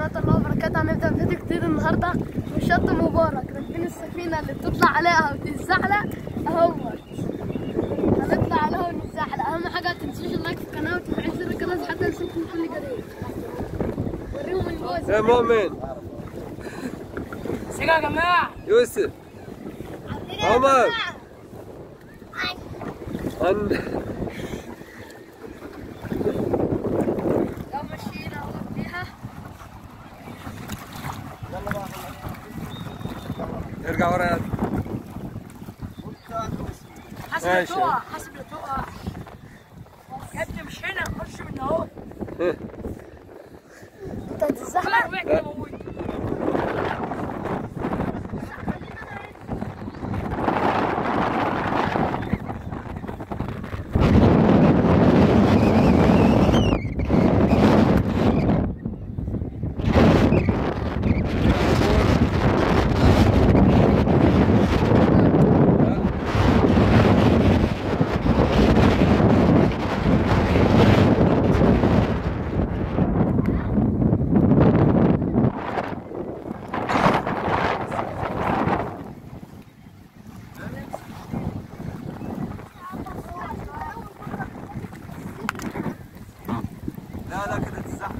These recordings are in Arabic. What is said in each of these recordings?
ورحمة الله وبركاته. هنبدأ فيديو جديد النهاردة. في شط مبارك. راكبين السفينة اللي بتطلع عليها وتتزحلق اهوت هنطلع عليها ونتزحلق. أهم حاجة ما تنسوش اللايك في القناة وتفعيل زر الجرس حتى يوصلكم كل جديد. وريهم من جوه. يا مؤمن. سيجا يا جماعة. يوسف. عمر. عن ارجع ورا يا حسب لا ماشي. تقع حسب لا تقع يا ابني مش هنا خش من اهو انت هتتزحلق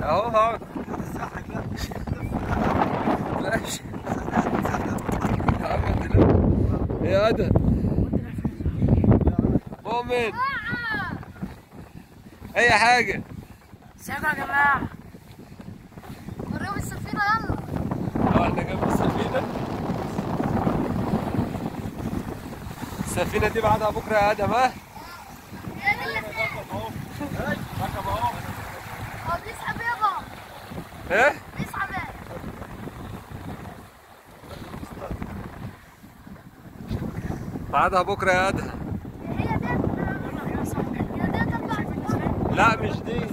أهو أهو. تزحلق لا لا ش- يا ادهم مؤمن. أي حاجة. سيجا يا جماعة. وريهم السفينة يلا. أه إحنا جنب السفينة. السفينة دي بعدها بكرة يا آدم ها؟ إيه بيسحب إيه بعدها بكرة يا تطلع لا مش دي.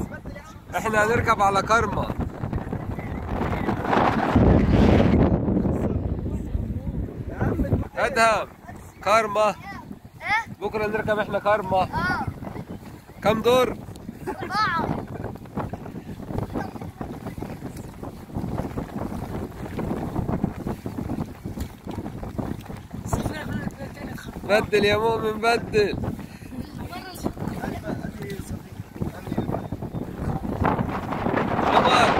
إحنا هنركب على كرمة. أدهم كرمة. إيه بكرة نركب إحنا كرمة. آه. كم دور؟ أربعة السفينة كلها كده تاني تخرج بدل يا مؤمن بدل عمر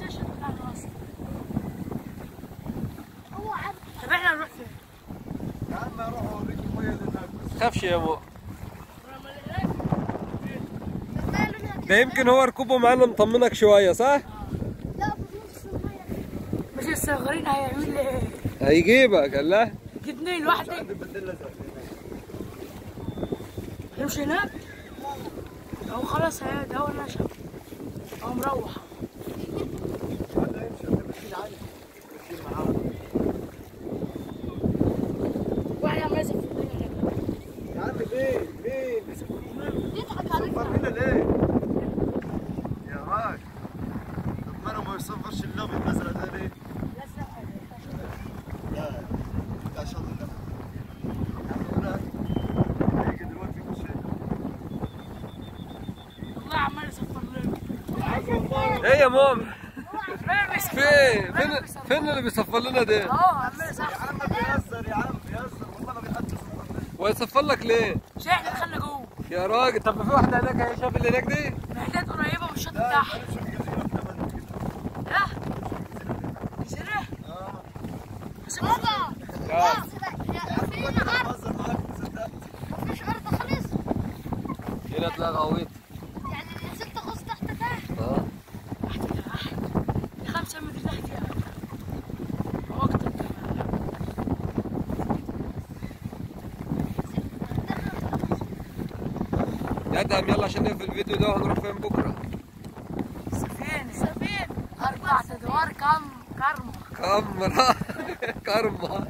شاشة بتاع الراس هو عبد طب إحنا نروح فين؟ يا عم أروح اوريك الميه اللي هناك خافش يا ماله ده يمكن هو ركوبه معانا مطمنك شوية صح؟ لا مش الصغيرين هيعمل لي إيه؟ هيجيبك الله. اتنين لوحدي. يمشي هناك؟ هو خلاص هيدا هو نشف هو مروح واحد عمال يزف في الدنيا هناك. يا عم مين مين يضحك عليك صفر ليه يا راجل طب ما يصفرش اللون الازرق ده ليه لا بتاع شاطر يا هناك هيجي دلوقتي مش والله عمال يصفر لنا إيه يا مؤمن فين؟ فين فين اللي بيصفر لنا ده؟ اهو عمال يا يصفر عم بيهزر يا عم بيهزر والله ما يصفر ويصفر لك ليه؟ مش إحنا دخلنا جوه يا راجل طب ما في واحدة هناك هي شاف اللي هناك دي؟ محتاج قريبة من الشط لا بتاعها كده. ها؟ جزيرة؟ آه بس بابا لا. فين مفيش أرض خالص غويط يا ادهم يلا عشان نقفل الفيديو ده وهنروح فين بكرة؟ سفينة. سفينة. أربع أدوار كم؟ كرمة كاميرا كارما